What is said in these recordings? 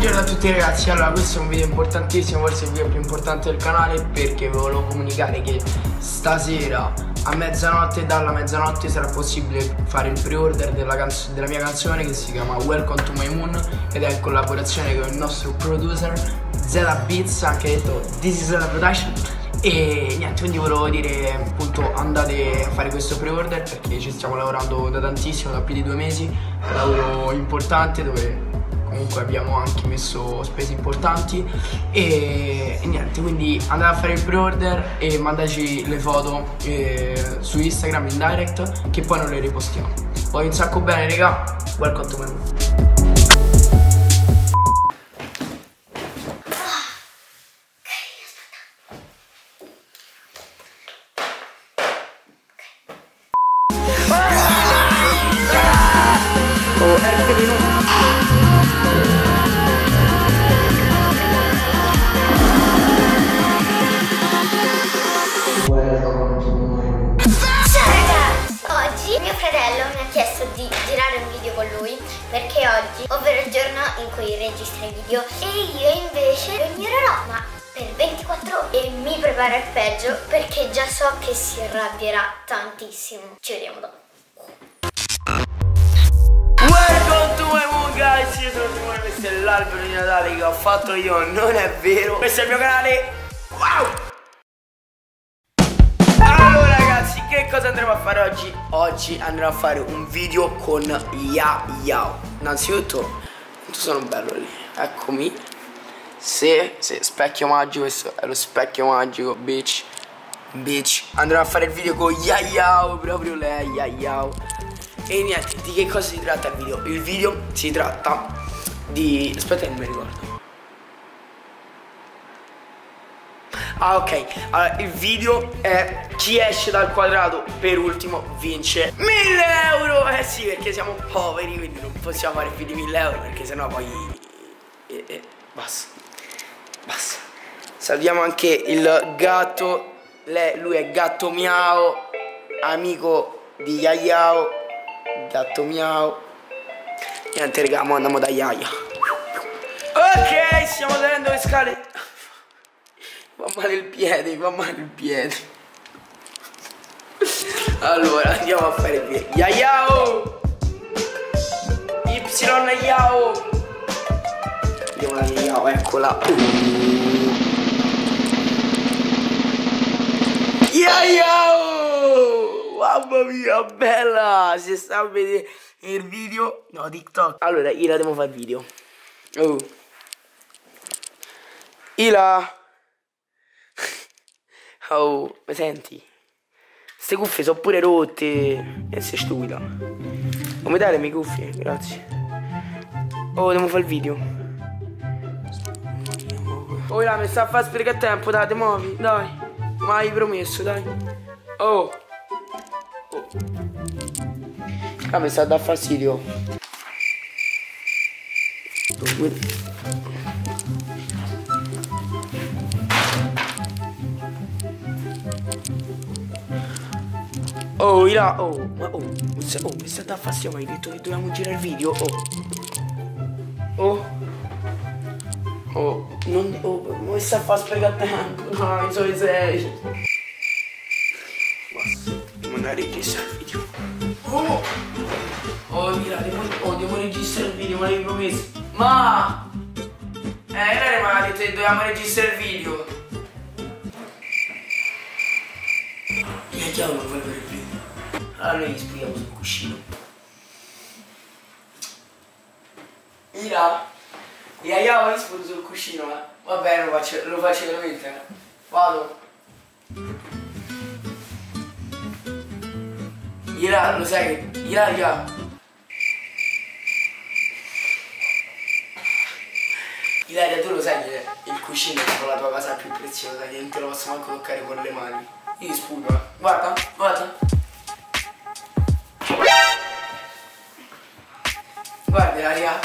Buongiorno a tutti ragazzi, allora questo è un video importantissimo, forse il video più importante del canale perché vi volevo comunicare che stasera a mezzanotte, dalla mezzanotte sarà possibile fare il pre-order della, della, mia canzone che si chiama Welcome to My Moon ed è in collaborazione con il nostro producer Zeta Beats, anche detto This is a production e niente, quindi volevo dire appunto andate a fare questo pre-order perché ci stiamo lavorando da tantissimo, da più di due mesi, un lavoro importante dove comunque abbiamo anche messo spese importanti e, e niente quindi andate a fare il pre-order e mandaci le foto eh, su Instagram in direct che poi non le ripostiamo. Voglio un sacco bene raga. Welcome to my oggi, ovvero il giorno in cui registra i video e io invece lo ignorerò ma per 24 ore e mi preparo il peggio perché già so che si arrabbierà tantissimo. Ci vediamo dopo. Welcome to my moon guys, io sono Simone, questo è l'albero di Natale che ho fatto io, non è vero. Questo è il mio canale. Wow! Cosa andremo a fare oggi? Oggi andremo a fare un video con Ya Yao. Innanzitutto, quanto sono bello lì. Eccomi. Se, se, specchio magico, questo è lo specchio magico, bitch. Bitch. Andremo a fare il video con Ya Yao, proprio lei, Ya Yao. E niente, di che cosa si tratta il video? Il video si tratta di... aspetta che non mi ricordo Ah ok, allora il video è chi esce dal quadrato per ultimo vince 1000 euro. Eh sì perché siamo poveri quindi non possiamo fare più di 1000 euro perché sennò poi eh, eh, basta. Basta. Salviamo anche il gatto. Lei, Lui è gatto miao Amico di Yayao. Gatto miao. Niente raga, andiamo da Yaya. Ok, stiamo salendo le scale Va male il piede, va male il piede. Allora, andiamo a fare il piede. Yayao! Y Yao! Andiamo da Yayao, eccola. Yayao! Mamma mia, bella! Si sta a vedere il video. No, TikTok. Allora, Ila devo fare il video. Oh. Ila! Oh, mi senti? Queste cuffie sono pure rotte. E sei stupida. Come dare le mie cuffie? Grazie. Oh, devo fare il video. Oh, là, mi sta a fare sprecare tempo, dai, muovi, dai. Ma hai promesso, dai. Oh. oh. Ah, mi sta a dar fastidio. Oh, Ira, oh, ma oh, oh, mi sta da fastidio, mi hai detto che dobbiamo girare il video, oh. Oh. Oh, non, oh, mi sta a far sprecare tempo, dai, so sei. Basta, devo andare a registrare il video. Oh, oh, Ira, devo, oh, devo registrare il video, me l'avevi promesso. Ma, eh, lei mi ha detto che dobbiamo registrare il video. Io chiamo non vedere il video. Allora gli spugliamo sul cuscino. Ira, Iaia, gli sputo sul cuscino, eh. Va bene, lo faccio, lo faccio veramente, eh. Vado. Ira, lo sai che... Ira, Ira. Ilaria, tu lo sai che il cuscino è la tua cosa più preziosa, che non te lo posso manco toccare con le mani. Io sputo, eh. Guarda, guarda. Guarda raga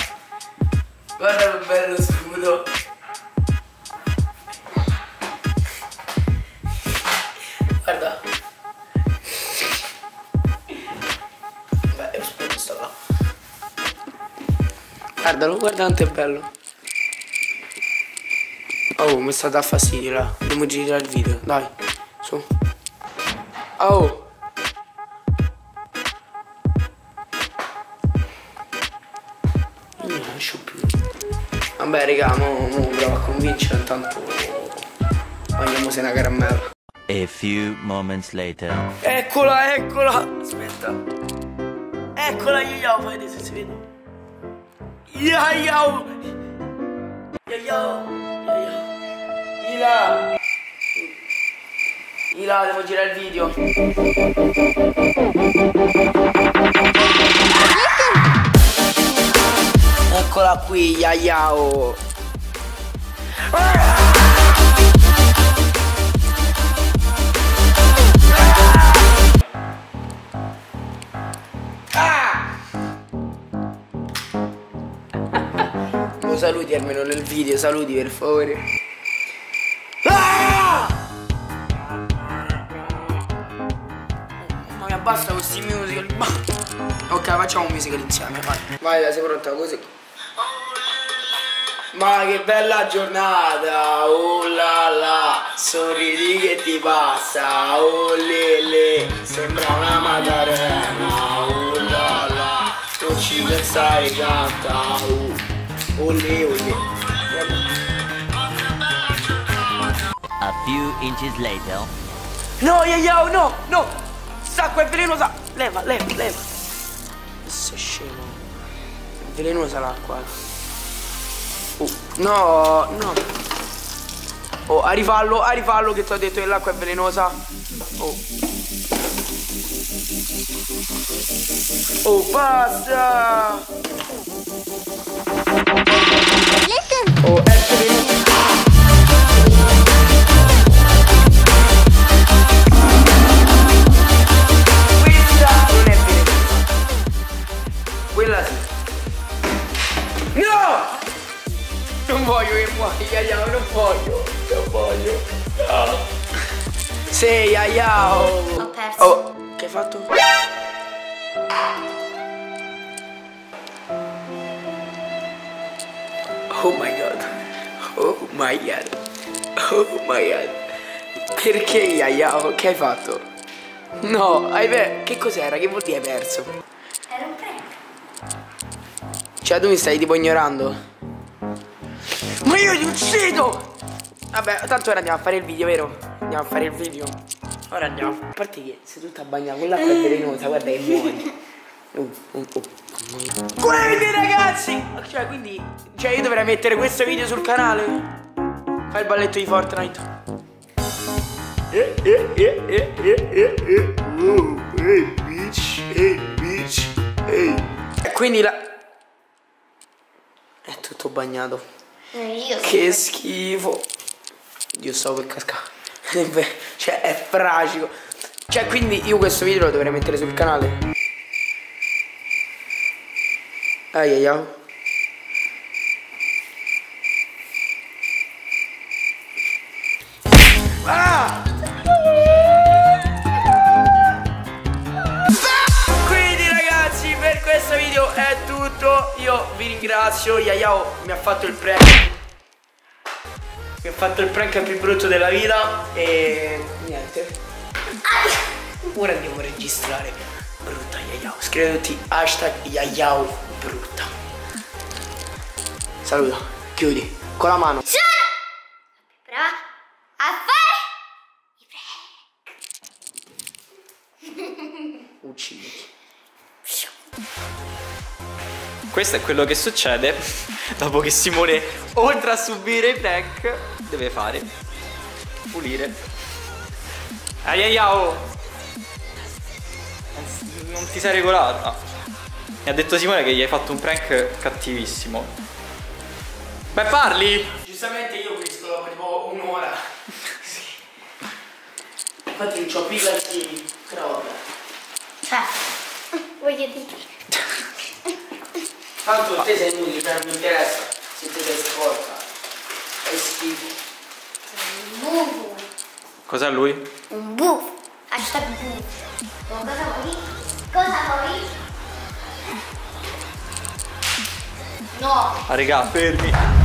Guarda che bello scudo Guarda Beh lo sputo sta là Guardalo, guarda quanto è bello Oh, mi sta da fastidio là. Dobbiamo girare il video, dai. Su. Oh. Vabbè, raga, mo, mo provo a convincere, intanto mangiamosi una caramella. A few moments later. Eccola, eccola. Aspetta. Eccola, io io, fai vedere se si vede. Io io. Io io. Ila. Ila, devo girare il video. Qui, Yayao. Lo saluti almeno nel video, saluti per favore. Ah! Ma mi abbassa questi musical. Ok, facciamo un musical insieme, vai. Vai, sei pronta così. Ma che bella giornata, oh la la, sorridi che ti passa, oh le le, sembra una madarena, oh la la, tu ci pensai canta, oh, oh le, oh le. A few inches later. No, yo, yo, no, no, sacco è velenosa, leva, leva, leva. Sei scemo, è velenosa l'acqua. Oh, no, no. Oh, a rifallo, a rifallo che ti ho detto che l'acqua è velenosa. Oh. Oh, basta! Oh, voglio che muoia, Yayao, non voglio. Non voglio. No. Sei Yayao. Ho perso. Oh, che hai fatto? Oh my god. Oh my god. Oh my god. Perché Yayao? Che hai fatto? No, hai perso. Che cos'era? Che vuol dire hai perso? Era un prank. Cioè tu mi stai tipo ignorando? Io ti uccido! Vabbè, tanto ora andiamo a fare il video, vero? Andiamo a fare il video. Ora andiamo. A parte che sei tutta bagnata, con l'acqua è velenosa, guarda che muori. Uh, uh, uh. Quindi ragazzi! Cioè, quindi. Cioè, io dovrei mettere questo video sul canale. Fai il balletto di Fortnite. Eh, eh, eh, eh, eh, eh, eh. Oh, hey, bitch, hey, bitch, hey. E quindi la. È tutto bagnato. Io Che schifo. Dio stavo per cascare. cioè è fragico. Cioè quindi io questo video lo dovrei mettere sul canale. Ai ai ai. Io vi ringrazio Yayao mi ha fatto il prank. Mi ha fatto il prank più brutto della vita E niente. Ora andiamo a registrare. Brutta Yayao. Scrivete tutti hashtag Yayao brutta. Saluta. Chiudi. Con la mano. Brava a fare i prank. Ucciditi Questo è quello che succede dopo che Simone, oltre a subire i prank, deve fare pulire. Aiaiao! Non, non ti sei regolata. Mi ha detto Simone che gli hai fatto un prank cattivissimo. Beh, parli! Giustamente io ho visto dopo tipo un'ora Infatti non c'ho più Però vabbè Cioè, voglio dire. Tanto te sei inutile, cioè non mi interessa se te sei sporca. È schifo. Un buco. Cos'è lui? Un buco. Hashtag buco. Cosa vuoi? Cosa vuoi? No. Ah, regà, fermi.